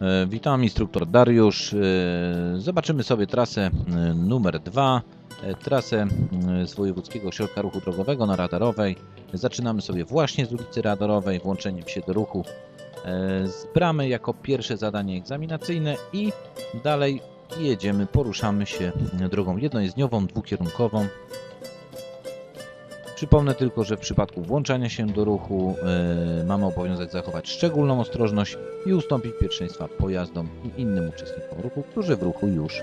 E, Witam, instruktor Dariusz. E, Zobaczymy sobie trasę e, numer 2, trasę z Wojewódzkiego Ośrodka Ruchu Drogowego na Radarowej. Zaczynamy sobie właśnie z ulicy Radarowej, włączeniem się do ruchu z bramy jako pierwsze zadanie egzaminacyjne i dalej jedziemy, poruszamy się drogą jednojezdniową, dwukierunkową. Przypomnę tylko, że w przypadku włączania się do ruchu e, mamy obowiązek zachować szczególną ostrożność i ustąpić pierwszeństwa pojazdom i innym uczestnikom ruchu, którzy w ruchu już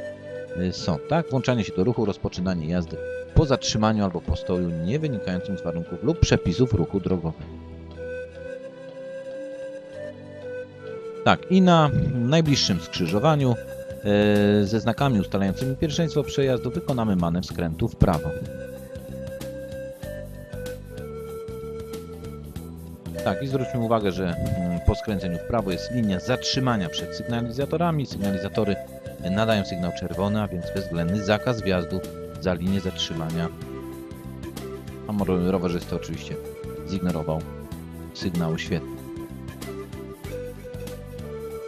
y, są. Tak, włączanie się do ruchu, rozpoczynanie jazdy po zatrzymaniu albo postoju nie wynikającym z warunków lub przepisów ruchu drogowego. Tak, i na najbliższym skrzyżowaniu y, ze znakami ustalającymi pierwszeństwo przejazdu wykonamy manewr skrętu w prawo. Tak, i zwróćmy uwagę, że mm, po skręceniu w prawo jest linia zatrzymania przed sygnalizatorami. Sygnalizatory nadają sygnał czerwony, a więc bezwzględny zakaz wjazdu za linię zatrzymania. A rowerzysta oczywiście zignorował sygnał świetny.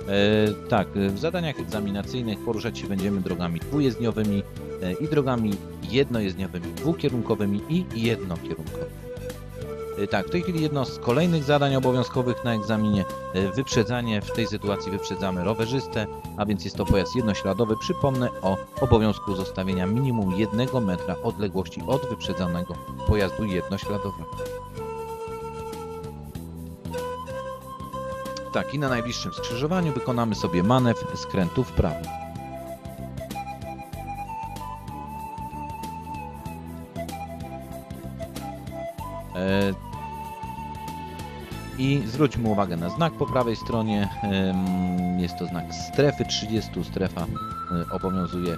E, tak, w zadaniach egzaminacyjnych poruszać się będziemy drogami dwujezdniowymi e, i drogami jednojezdniowymi, dwukierunkowymi i jednokierunkowymi. E, Tak, w tej chwili jedno z kolejnych zadań obowiązkowych na egzaminie e, wyprzedzanie. W tej sytuacji wyprzedzamy rowerzystę, a więc jest to pojazd jednośladowy. Przypomnę o obowiązku zostawienia minimum jednego metra odległości od wyprzedzanego pojazdu jednośladowego. Tak, i na najbliższym skrzyżowaniu wykonamy sobie manewr skrętu w prawo. E, I zwróćmy uwagę na znak po prawej stronie. Jest to znak strefy 30. Strefa e, obowiązuje e,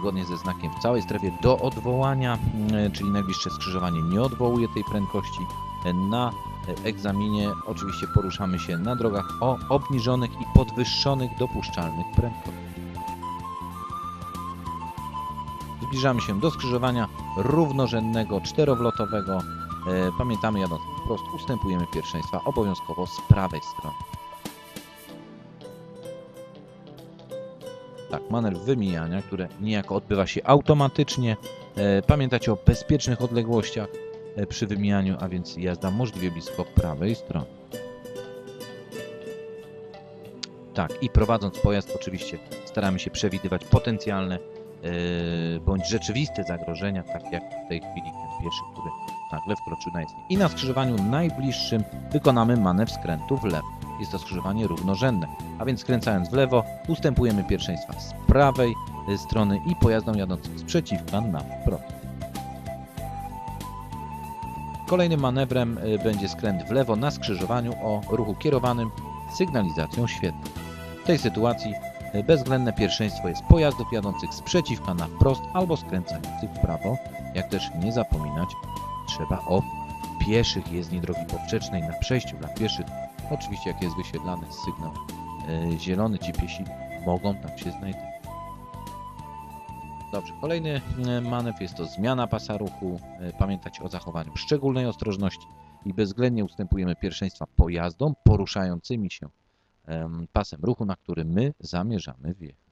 zgodnie ze znakiem w całej strefie do odwołania, e, czyli najbliższe skrzyżowanie nie odwołuje tej prędkości. Na egzaminie oczywiście poruszamy się na drogach o obniżonych i podwyższonych dopuszczalnych prędkościach. Zbliżamy się do skrzyżowania równorzędnego, czterowlotowego. Pamiętamy, jadąc wprost, ustępujemy pierwszeństwa obowiązkowo z prawej strony. Tak, manewr wymijania, które niejako odbywa się automatycznie. E, Pamiętacie o bezpiecznych odległościach e, przy wymijaniu, a więc jazda możliwie blisko prawej strony. Tak, i prowadząc pojazd oczywiście staramy się przewidywać potencjalne bądź rzeczywiste zagrożenia, tak jak w tej chwili ten pieszy, który nagle wkroczył na jezdnię. I na skrzyżowaniu najbliższym wykonamy manewr skrętu w lewo. Jest to skrzyżowanie równorzędne, a więc skręcając w lewo ustępujemy pierwszeństwa z prawej e, strony i pojazdom jadącym z przeciwka na wprost. Kolejnym manewrem e, będzie skręt w lewo na skrzyżowaniu o ruchu kierowanym sygnalizacją świetną. W tej sytuacji bezwzględne pierwszeństwo jest pojazdów jadących z przeciwka na wprost albo skręcających w prawo. Jak też nie zapominać, trzeba o pieszych jezdni drogi poprzecznej na przejściu dla pieszych. Oczywiście jak jest wyświetlany sygnał e, zielony, ci piesi mogą tam się znajdować. Dobrze, kolejny e, manewr jest to zmiana pasa ruchu. E, Pamiętać o zachowaniu szczególnej ostrożności i bezwzględnie ustępujemy pierwszeństwa pojazdom poruszającymi się pasem ruchu, na który my zamierzamy wjechać.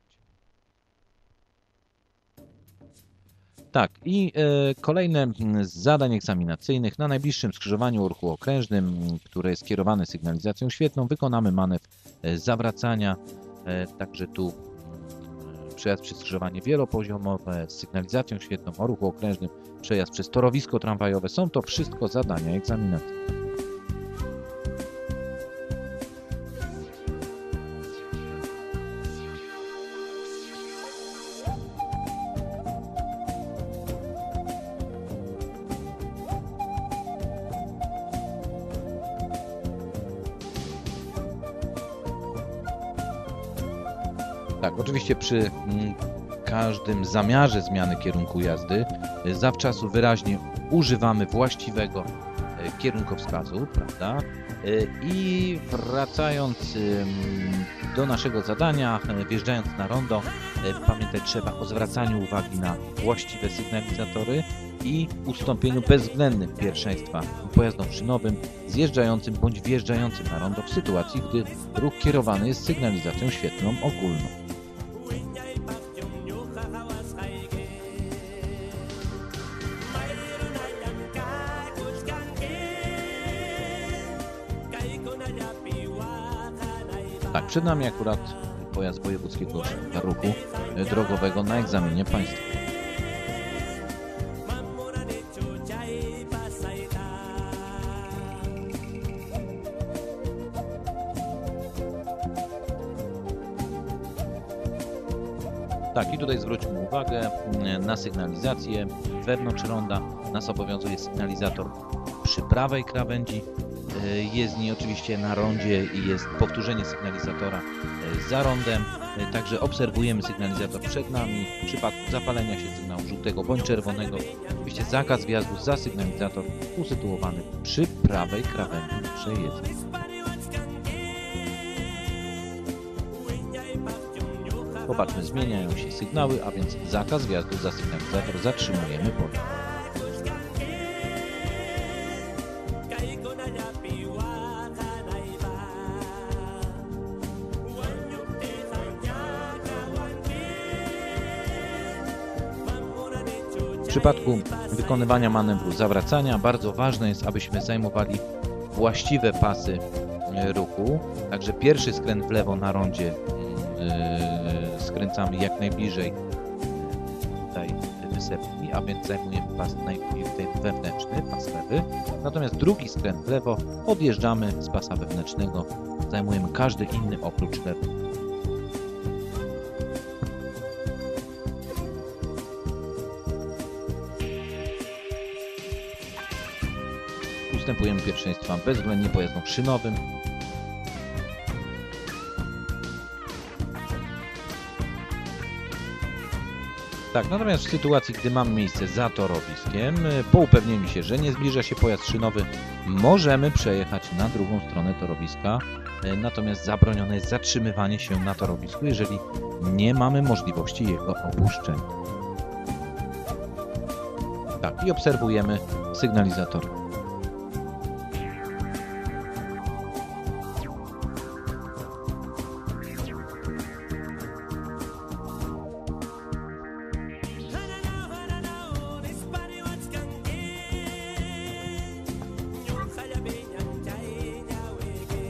Tak, i e, kolejne mm, z zadań egzaminacyjnych na najbliższym skrzyżowaniu o ruchu okrężnym, m, które jest kierowane sygnalizacją świetną, wykonamy manewr e, zawracania. E, także tu mm, przejazd przez skrzyżowanie wielopoziomowe z sygnalizacją świetną o ruchu okrężnym, przejazd przez torowisko tramwajowe. Są to wszystko zadania egzaminacyjne. Przy mm, każdym zamiarze zmiany kierunku jazdy y, zawczasu wyraźnie używamy właściwego y, kierunkowskazu, prawda? Y, I wracając do naszego zadania, wjeżdżając na rondo, pamiętać trzeba o zwracaniu uwagi na właściwe sygnalizatory i ustąpieniu bezwzględnym pierwszeństwa pojazdom szynowym zjeżdżającym bądź wjeżdżającym na rondo w sytuacji, gdy ruch kierowany jest sygnalizacją świetlną ogólną. Przed nami akurat pojazd wojewódzkiego ruchu drogowego na egzaminie państwa. Tak, i tutaj zwróćmy uwagę na sygnalizację wewnątrz ronda. Nas obowiązuje sygnalizator przy prawej krawędzi jezdni, oczywiście na rondzie i jest powtórzenie sygnalizatora y, za rondem. Y, także obserwujemy sygnalizator przed nami. W przypadku zapalenia się sygnału żółtego bądź czerwonego, oczywiście zakaz wjazdu za sygnalizator usytuowany przy prawej krawędzi przejezdni. Popatrzmy, zmieniają się sygnały, a więc zakaz wjazdu za sygnalizator zatrzymujemy pojazd. Przypadku wykonywania manewru zawracania bardzo ważne jest, abyśmy zajmowali właściwe pasy ruchu. Także pierwszy skręt w lewo na rondzie yy, skręcamy jak najbliżej tej wysepki, a więc zajmujemy pas wewnętrzny, pas lewy. Natomiast drugi skręt w lewo odjeżdżamy z pasa wewnętrznego, zajmujemy każdy inny oprócz lewy. Ustępujemy pierwszeństwa bezwzględnie pojazdom szynowym, Tak, natomiast w sytuacji, gdy mamy miejsce za torowiskiem, y, po upewnieniu się, że nie zbliża się pojazd szynowy, możemy przejechać na drugą stronę torowiska, y, natomiast zabronione jest zatrzymywanie się na torowisku, jeżeli nie mamy możliwości jego opuszczenia. Tak, i obserwujemy sygnalizator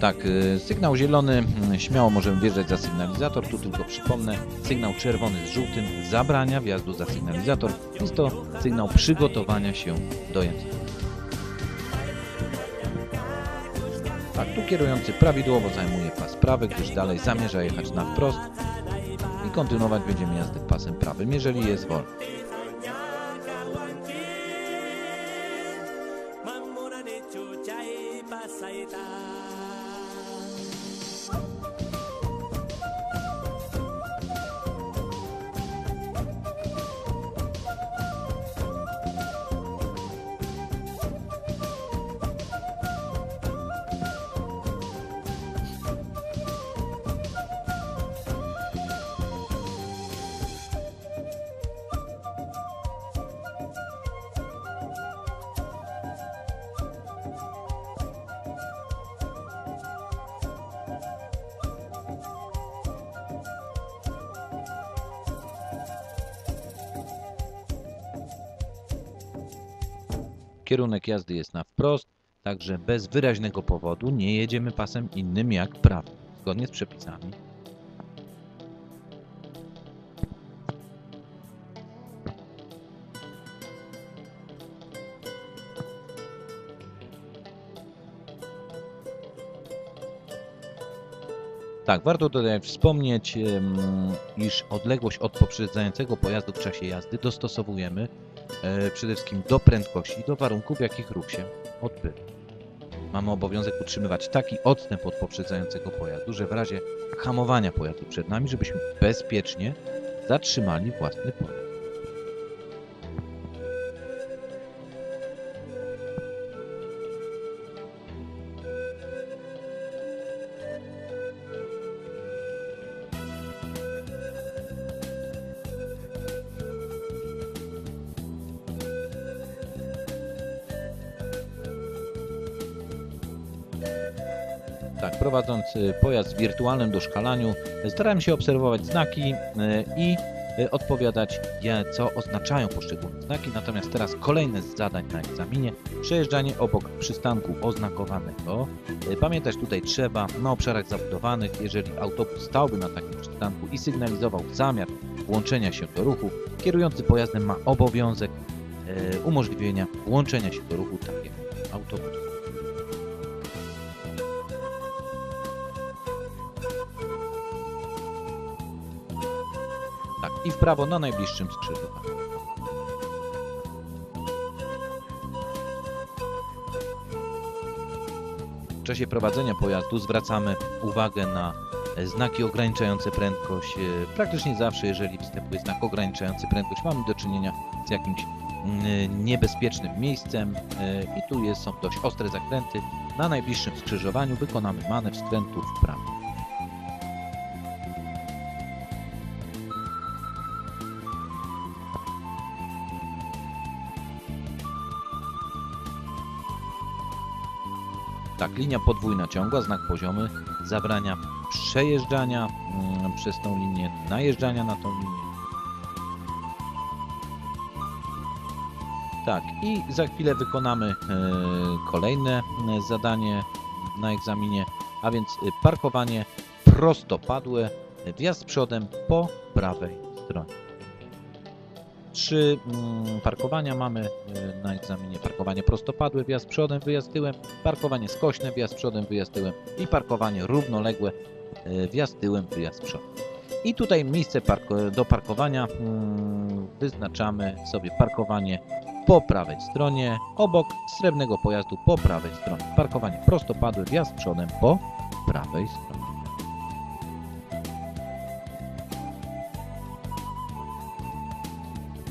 Tak, y, sygnał zielony, mm, śmiało możemy wjeżdżać za sygnalizator, tu tylko przypomnę, sygnał czerwony z żółtym zabrania wjazdu za sygnalizator, jest to sygnał przygotowania się do jazdy. Tak, tu kierujący prawidłowo zajmuje pas prawy, gdyż dalej zamierza jechać na wprost i kontynuować będziemy jazdę pasem prawym, jeżeli jest wolny. Kierunek jazdy jest na wprost, także bez wyraźnego powodu nie jedziemy pasem innym jak prawym, zgodnie z przepisami. Tak, warto tutaj wspomnieć, iż odległość od poprzedzającego pojazdu w czasie jazdy dostosowujemy przede wszystkim do prędkości i do warunków, w jakich ruch się odbywa. Mamy obowiązek utrzymywać taki odstęp od poprzedzającego pojazdu, że w razie hamowania pojazdu przed nami, żebyśmy bezpiecznie zatrzymali własny pojazd. Prowadząc pojazd w wirtualnym doszkalaniu, starałem się obserwować znaki y, i y, odpowiadać, co oznaczają poszczególne znaki. Natomiast teraz kolejne z zadań na egzaminie. Przejeżdżanie obok przystanku oznakowanego. Y, Pamiętać tutaj trzeba na obszarach zabudowanych, jeżeli autobus stałby na takim przystanku i sygnalizował zamiar włączenia się do ruchu, kierujący pojazdem ma obowiązek umożliwienia włączenia się do ruchu takiego autobusu. Tak, i w prawo na najbliższym skrzyżowaniu. W czasie prowadzenia pojazdu zwracamy uwagę na e, znaki ograniczające prędkość. E, Praktycznie zawsze, jeżeli występuje znak ograniczający prędkość, mamy do czynienia z jakimś mm, niebezpiecznym miejscem e, i tu jest, są dość ostre zakręty. Na najbliższym skrzyżowaniu wykonamy manewr skrętu w prawo. Linia podwójna ciągła, znak poziomy zabrania przejeżdżania mm, przez tą linię, najeżdżania na tą linię. Tak, i za chwilę wykonamy e, kolejne e, zadanie na egzaminie, a więc e, parkowanie prostopadłe, wjazd przodem po prawej stronie. Trzy mm, parkowania mamy e, na egzaminie. Parkowanie prostopadłe, wjazd przodem, wyjazd tyłem, parkowanie skośne, wjazd przodem, wyjazd tyłem i parkowanie równoległe, e, wjazd tyłem, wyjazd przodem. I tutaj miejsce do parkowania mm, wyznaczamy sobie parkowanie po prawej stronie, obok srebrnego pojazdu po prawej stronie. Parkowanie prostopadłe, wjazd przodem po prawej stronie.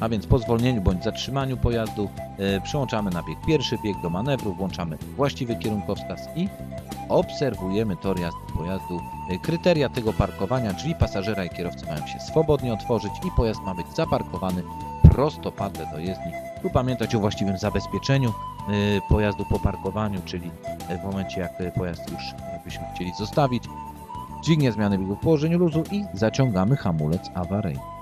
A więc po zwolnieniu bądź zatrzymaniu pojazdu e, przełączamy na bieg pierwszy, bieg do manewru, włączamy właściwy kierunkowskaz i obserwujemy tor jazdy pojazdu. E, Kryteria tego parkowania, drzwi pasażera i kierowcy mają się swobodnie otworzyć i pojazd ma być zaparkowany prostopadle do jezdni. Tu pamiętać o właściwym zabezpieczeniu e, pojazdu po parkowaniu, czyli e, w momencie jak pojazd już byśmy chcieli zostawić, dźwignia zmiany biegu w położeniu luzu i zaciągamy hamulec awaryjny.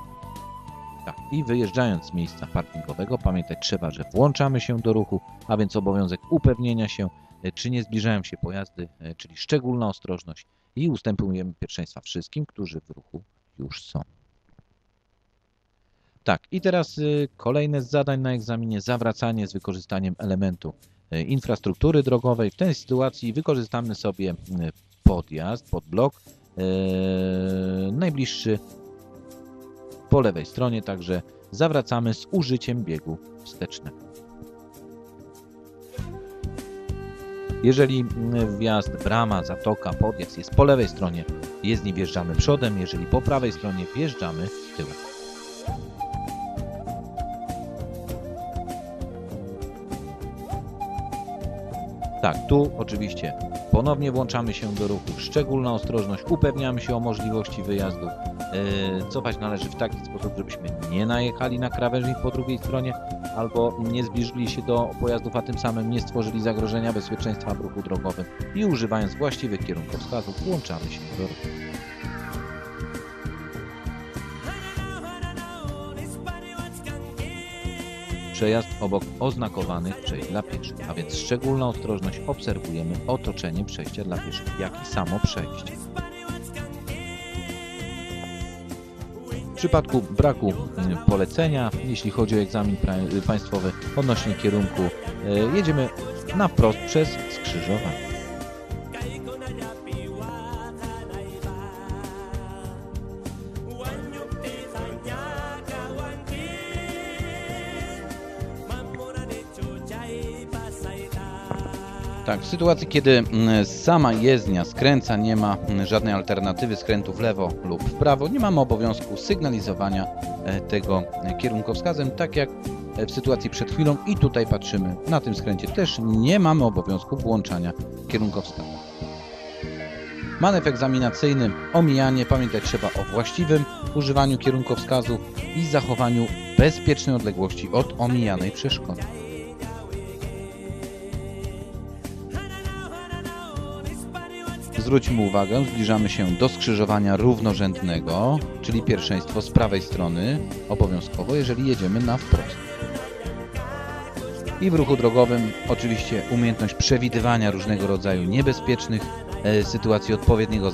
Tak, i wyjeżdżając z miejsca parkingowego, pamiętać trzeba, że włączamy się do ruchu, a więc obowiązek upewnienia się, e, czy nie zbliżają się pojazdy, e, czyli szczególna ostrożność i ustępujemy pierwszeństwa wszystkim, którzy w ruchu już są. Tak, i teraz y, kolejne z zadań na egzaminie zawracanie z wykorzystaniem elementu e, infrastruktury drogowej. W tej sytuacji wykorzystamy sobie podjazd, podblok, e, najbliższy po lewej stronie, także zawracamy z użyciem biegu wstecznego. Jeżeli wjazd, brama, zatoka, podjazd jest po lewej stronie, jezdni wjeżdżamy przodem, jeżeli po prawej stronie wjeżdżamy tyłem. Tak, tu oczywiście ponownie włączamy się do ruchu. Szczególna ostrożność, upewniamy się o możliwości wyjazdu. Yy, Cofać należy w taki sposób, żebyśmy nie najechali na krawężnik po drugiej stronie albo nie zbliżyli się do pojazdów, a tym samym nie stworzyli zagrożenia bezpieczeństwa w ruchu drogowym i używając właściwych kierunkowskazów włączamy się do ruchu. Przejazd obok oznakowanych przejść dla pieszych, a więc szczególna ostrożność obserwujemy otoczenie przejścia dla pieszych, jak i samo przejście. Przypadku braku mm, polecenia, jeśli chodzi o egzamin państwowy odnośnie kierunku, y, jedziemy na wprost przez skrzyżowanie. Tak, w sytuacji, kiedy mm, sama jezdnia skręca, nie ma mm, żadnej alternatywy skrętu w lewo lub w prawo, nie mamy obowiązku sygnalizowania e, tego e, kierunkowskazem, tak jak e, w sytuacji przed chwilą i tutaj patrzymy na tym skręcie też nie mamy obowiązku włączania kierunkowskazu. Manewr egzaminacyjny, omijanie, pamiętać trzeba o właściwym używaniu kierunkowskazu i zachowaniu bezpiecznej odległości od omijanej przeszkody. Zwróćmy uwagę, zbliżamy się do skrzyżowania równorzędnego, czyli pierwszeństwo z prawej strony obowiązkowo, jeżeli jedziemy na wprost. I w ruchu drogowym oczywiście umiejętność przewidywania różnego rodzaju niebezpiecznych e, sytuacji, odpowiedniego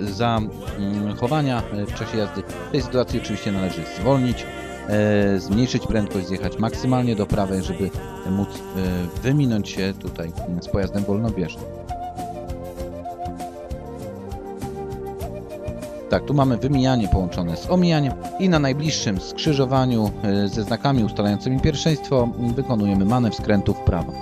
zachowania e, w czasie jazdy. W tej sytuacji oczywiście należy zwolnić, e, zmniejszyć prędkość, zjechać maksymalnie do prawej, żeby móc wyminąć się tutaj z pojazdem wolnobieżnym. Tak, tu mamy wymijanie połączone z omijaniem i na najbliższym skrzyżowaniu e, ze znakami ustalającymi pierwszeństwo wykonujemy manewr skrętu w prawo.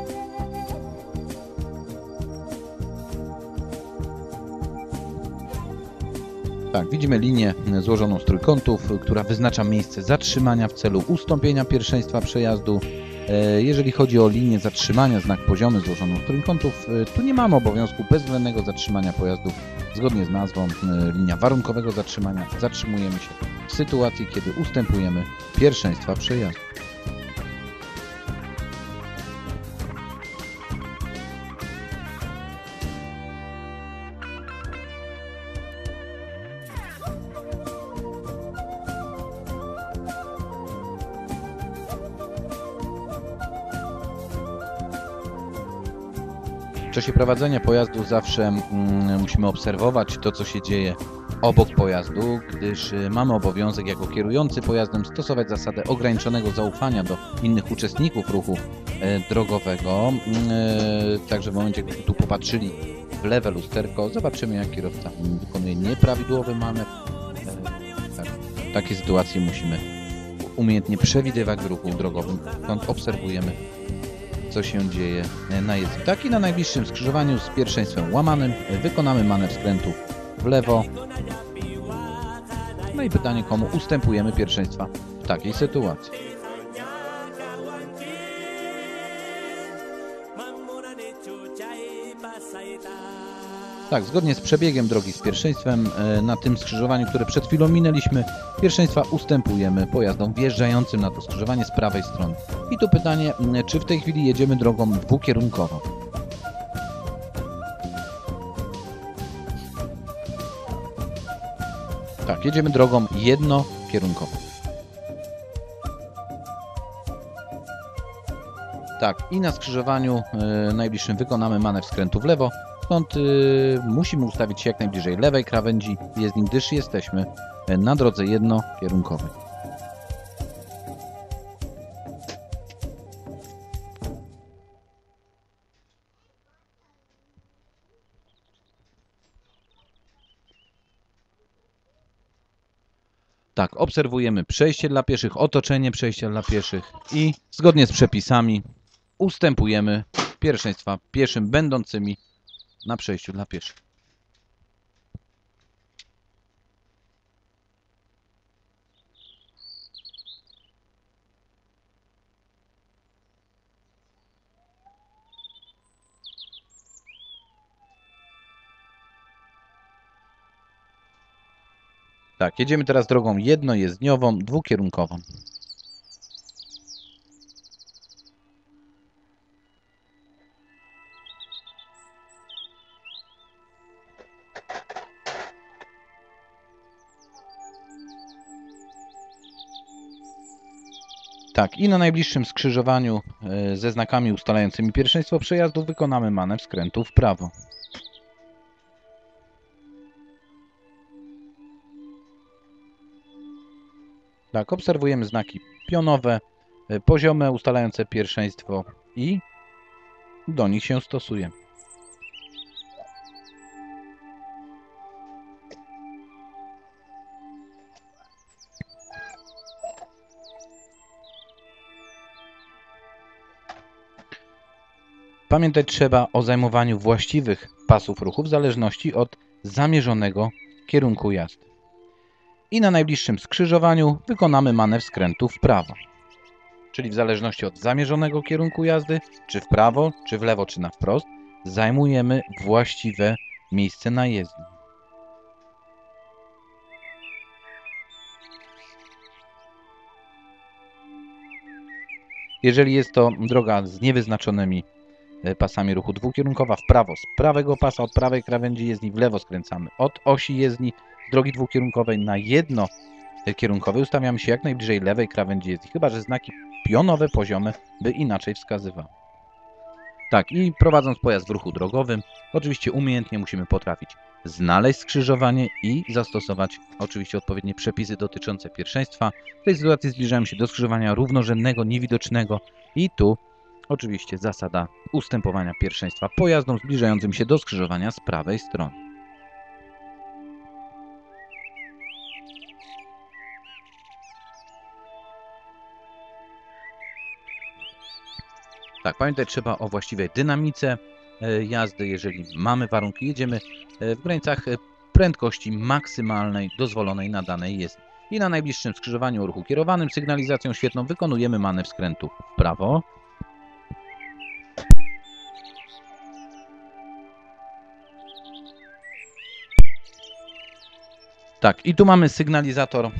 Tak, widzimy linię złożoną z trójkątów, która wyznacza miejsce zatrzymania w celu ustąpienia pierwszeństwa przejazdu. E, jeżeli chodzi o linię zatrzymania, znak poziomy złożoną z trójkątów, e, tu nie mamy obowiązku bezwzględnego zatrzymania pojazdu Zgodnie z nazwą e, linia warunkowego zatrzymania zatrzymujemy się w sytuacji, kiedy ustępujemy pierwszeństwa przejazdu. W czasie prowadzenia pojazdu zawsze mm, musimy obserwować to, co się dzieje obok pojazdu, gdyż y, mamy obowiązek jako kierujący pojazdem stosować zasadę ograniczonego zaufania do innych uczestników ruchu e, drogowego. Mm, e, także w momencie, gdy tu popatrzyli w lewe lusterko, zobaczymy jak kierowca wykonuje nieprawidłowy manewr. E, tak, takie sytuacje musimy umiejętnie przewidywać w ruchu drogowym, stąd obserwujemy co się dzieje na jezdni. Tak i na najbliższym skrzyżowaniu z pierwszeństwem łamanym wykonamy manewr skrętu w lewo. No i pytanie, komu ustępujemy pierwszeństwa w takiej sytuacji. Tak, zgodnie z przebiegiem drogi z pierwszeństwem e, na tym skrzyżowaniu, które przed chwilą minęliśmy, pierwszeństwa ustępujemy pojazdom wjeżdżającym na to skrzyżowanie z prawej strony. I tu pytanie, czy w tej chwili jedziemy drogą dwukierunkową? Tak, jedziemy drogą jednokierunkową. Tak, i na skrzyżowaniu y, najbliższym wykonamy manewr skrętu w lewo, Stąd y, musimy ustawić się jak najbliżej lewej krawędzi jezdni, gdyż jesteśmy na drodze jednokierunkowej. Tak, obserwujemy przejście dla pieszych, otoczenie przejścia dla pieszych i zgodnie z przepisami ustępujemy pierwszeństwa pieszym będącymi na przejściu dla pieszych. Tak, jedziemy teraz drogą jednojezdniową, dwukierunkową. Tak, i na najbliższym skrzyżowaniu e, ze znakami ustalającymi pierwszeństwo przejazdu wykonamy manewr skrętu w prawo. Tak, obserwujemy znaki pionowe, e, poziome ustalające pierwszeństwo i do nich się stosujemy. Pamiętać trzeba o zajmowaniu właściwych pasów ruchu w zależności od zamierzonego kierunku jazdy. I na najbliższym skrzyżowaniu wykonamy manewr skrętu w prawo. Czyli w zależności od zamierzonego kierunku jazdy, czy w prawo, czy w lewo, czy na wprost, zajmujemy właściwe miejsce na jezdni. Jeżeli jest to droga z niewyznaczonymi pasami ruchu dwukierunkowa w prawo z prawego pasa od prawej krawędzi jezdni, w lewo skręcamy od osi jezdni z drogi dwukierunkowej na jedno kierunkowe ustawiamy się jak najbliżej lewej krawędzi jezdni, chyba że znaki pionowe poziome by inaczej wskazywały. Tak, i prowadząc pojazd w ruchu drogowym, oczywiście umiejętnie musimy potrafić znaleźć skrzyżowanie i zastosować oczywiście odpowiednie przepisy dotyczące pierwszeństwa. W tej sytuacji zbliżamy się do skrzyżowania równorzędnego, niewidocznego i tu oczywiście zasada ustępowania pierwszeństwa pojazdom zbliżającym się do skrzyżowania z prawej strony. Tak, pamiętać trzeba o właściwej dynamice e, jazdy. Jeżeli mamy warunki, jedziemy e, w granicach e, prędkości maksymalnej dozwolonej na danej jezdni. I na najbliższym skrzyżowaniu o ruchu kierowanym sygnalizacją świetną wykonujemy manewr skrętu w prawo. Tak, i tu mamy sygnalizator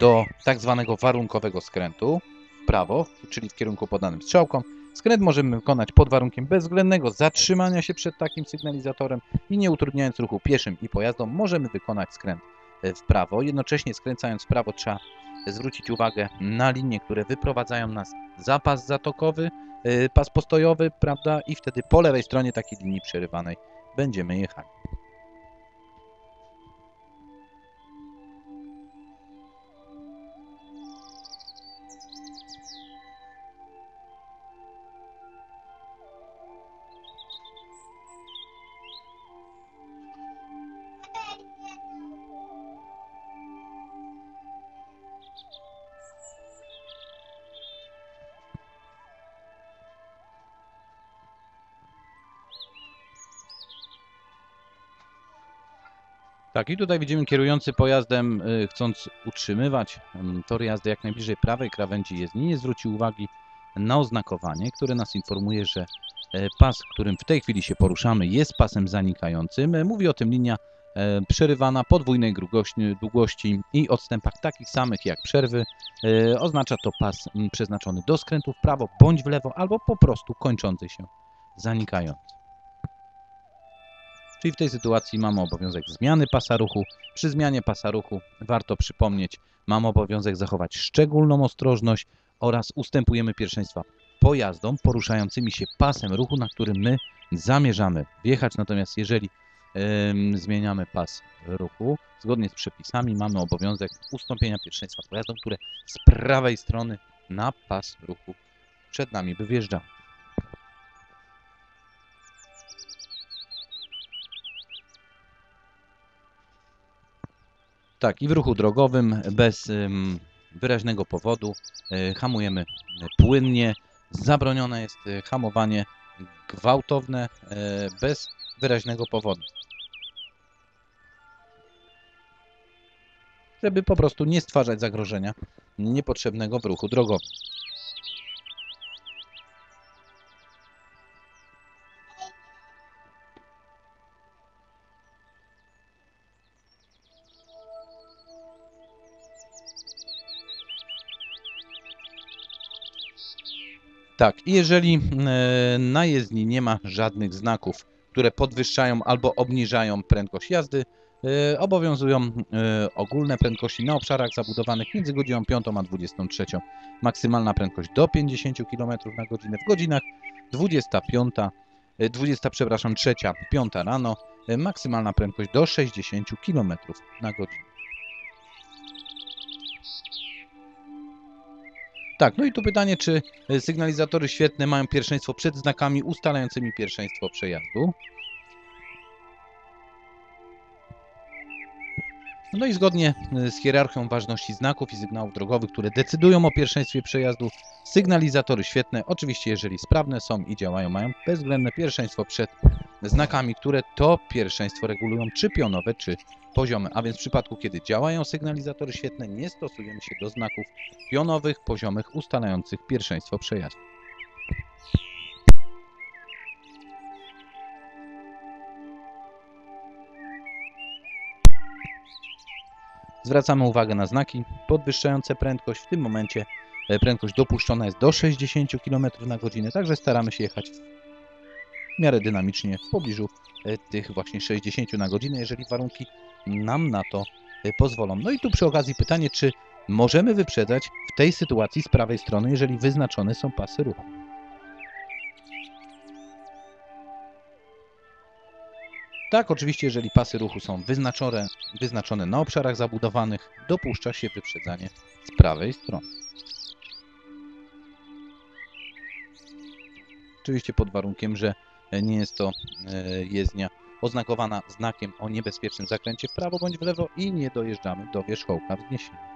do tak zwanego warunkowego skrętu w prawo, czyli w kierunku podanym strzałką. Skręt możemy wykonać pod warunkiem bezwzględnego zatrzymania się przed takim sygnalizatorem i nie utrudniając ruchu pieszym i pojazdom możemy wykonać skręt w prawo. Jednocześnie skręcając w prawo trzeba zwrócić uwagę na linie, które wyprowadzają nas za pas zatokowy, y, pas postojowy, prawda? I wtedy po lewej stronie takiej linii przerywanej będziemy jechali. Tak, i tutaj widzimy kierujący pojazdem, y, chcąc utrzymywać mm, tor jazdy jak najbliżej prawej krawędzi jezdni, nie zwrócił uwagi na oznakowanie, które nas informuje, że e, pas, którym w tej chwili się poruszamy, jest pasem zanikającym. E, mówi o tym linia e, przerywana podwójnej długości i odstępach takich samych jak przerwy. Oznacza to pas mm, przeznaczony do skrętu w prawo bądź w lewo, albo po prostu kończący się zanikający. Czyli w tej sytuacji mamy obowiązek zmiany pasa ruchu. Przy zmianie pasa ruchu warto przypomnieć, mamy obowiązek zachować szczególną ostrożność oraz ustępujemy pierwszeństwa pojazdom poruszającymi się pasem ruchu, na którym my zamierzamy wjechać. Natomiast jeżeli yy, zmieniamy pas ruchu, zgodnie z przepisami mamy obowiązek ustąpienia pierwszeństwa pojazdom, które z prawej strony na pas ruchu przed nami by wjeżdżały. Tak, i w ruchu drogowym bez wyraźnego powodu e, hamujemy płynnie. Zabronione jest e, hamowanie gwałtowne e, bez wyraźnego powodu. Żeby po prostu nie stwarzać zagrożenia niepotrzebnego w ruchu drogowym. Tak, i jeżeli e, na jezdni nie ma żadnych znaków, które podwyższają albo obniżają prędkość jazdy, e, obowiązują e, ogólne prędkości na obszarach zabudowanych między godziną 5 a 23. Maksymalna prędkość do 50 km na godzinę. W godzinach 25, 20, przepraszam, 3, 5 rano maksymalna prędkość do 60 km na godzinę. Tak, no i tu pytanie, czy e, sygnalizatory świetne mają pierwszeństwo przed znakami ustalającymi pierwszeństwo przejazdu? No i zgodnie e, z hierarchią ważności znaków i sygnałów drogowych, które decydują o pierwszeństwie przejazdu, sygnalizatory świetne, oczywiście jeżeli sprawne są i działają, mają bezwzględne pierwszeństwo przed znakami, które to pierwszeństwo regulują, czy pionowe, czy poziome. A więc w przypadku, kiedy działają sygnalizatory świetne, nie stosujemy się do znaków pionowych, poziomych, ustalających pierwszeństwo przejazdu. Zwracamy uwagę na znaki podwyższające prędkość. W tym momencie e, prędkość dopuszczona jest do 60 km na godzinę, także staramy się jechać miarę dynamicznie w pobliżu e, tych właśnie 60 na godzinę, jeżeli warunki nam na to e, pozwolą. No i tu przy okazji pytanie, czy możemy wyprzedzać w tej sytuacji z prawej strony, jeżeli wyznaczone są pasy ruchu. Tak, oczywiście, jeżeli pasy ruchu są wyznaczone, wyznaczone na obszarach zabudowanych, dopuszcza się wyprzedzanie z prawej strony. Oczywiście pod warunkiem, że nie jest to e, jezdnia oznakowana znakiem o niebezpiecznym zakręcie w prawo bądź w lewo i nie dojeżdżamy do wierzchołka wzniesienia.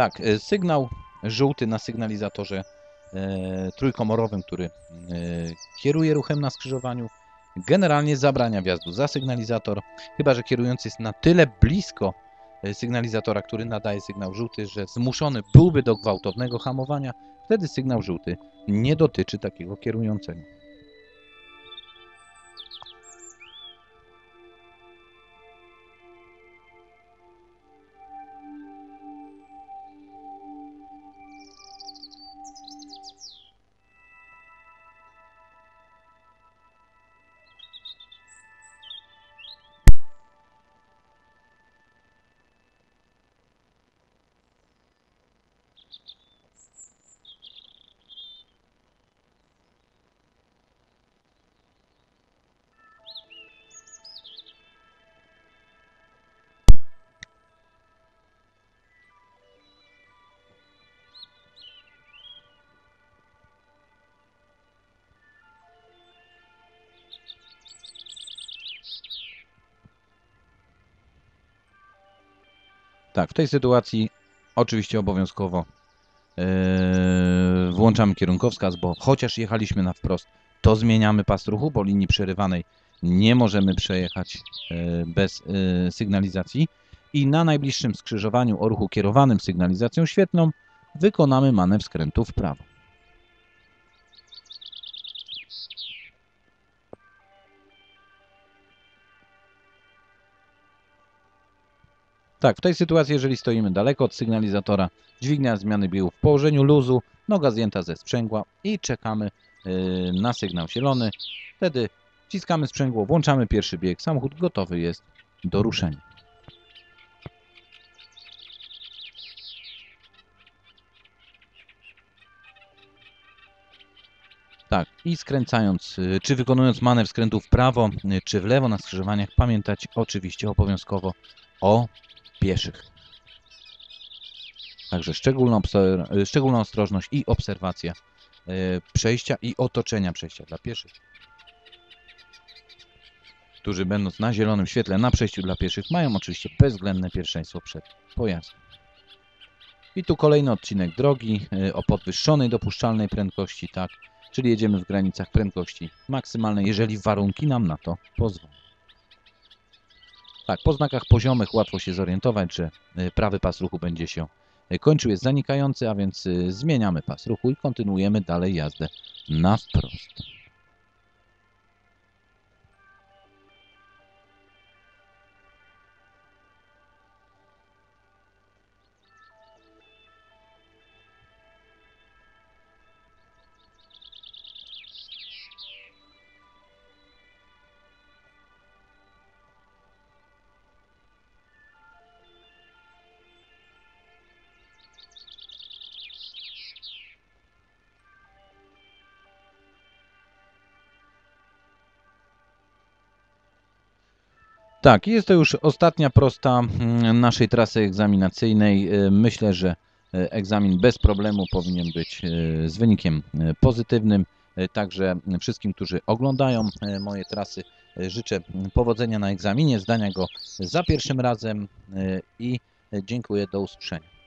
Tak, e, sygnał żółty na sygnalizatorze e, trójkomorowym, który e, kieruje ruchem na skrzyżowaniu, generalnie zabrania wjazdu za sygnalizator, chyba że kierujący jest na tyle blisko sygnalizatora, który nadaje sygnał żółty, że zmuszony byłby do gwałtownego hamowania, wtedy sygnał żółty nie dotyczy takiego kierującego. Tak, w tej sytuacji oczywiście obowiązkowo yy, włączamy kierunkowskaz, bo chociaż jechaliśmy na wprost, to zmieniamy pas ruchu, bo linii przerywanej nie możemy przejechać yy, bez yy, sygnalizacji i na najbliższym skrzyżowaniu o ruchu kierowanym sygnalizacją świetlną wykonamy manewr skrętu w prawo. Tak, w tej sytuacji, jeżeli stoimy daleko od sygnalizatora, dźwignia zmiany biegu w położeniu luzu, noga zdjęta ze sprzęgła i czekamy yy, na sygnał zielony. Wtedy wciskamy sprzęgło, włączamy pierwszy bieg, samochód gotowy jest do ruszenia. Tak, i skręcając, yy, czy wykonując manewr skrętu w prawo, yy, czy w lewo na skrzyżowaniach, pamiętać oczywiście obowiązkowo o pieszych. Także szczególna, obser- szczególna ostrożność i obserwacja e, przejścia i otoczenia przejścia dla pieszych, którzy będąc na zielonym świetle na przejściu dla pieszych mają oczywiście bezwzględne pierwszeństwo przed pojazdem. I tu kolejny odcinek drogi e, o podwyższonej dopuszczalnej prędkości, tak, czyli jedziemy w granicach prędkości maksymalnej, jeżeli warunki nam na to pozwolą. Tak, po znakach poziomych łatwo się zorientować, że y, prawy pas ruchu będzie się y, kończył, jest zanikający, a więc y, zmieniamy pas ruchu i kontynuujemy dalej jazdę na wprost. Tak, jest to już ostatnia prosta mm, naszej trasy egzaminacyjnej. Y, Myślę, że e, egzamin bez problemu powinien być e, z wynikiem e, pozytywnym. E, Także wszystkim, którzy oglądają e, moje trasy, e, życzę powodzenia na egzaminie, zdania go za pierwszym razem e, i dziękuję. Do usłyszenia.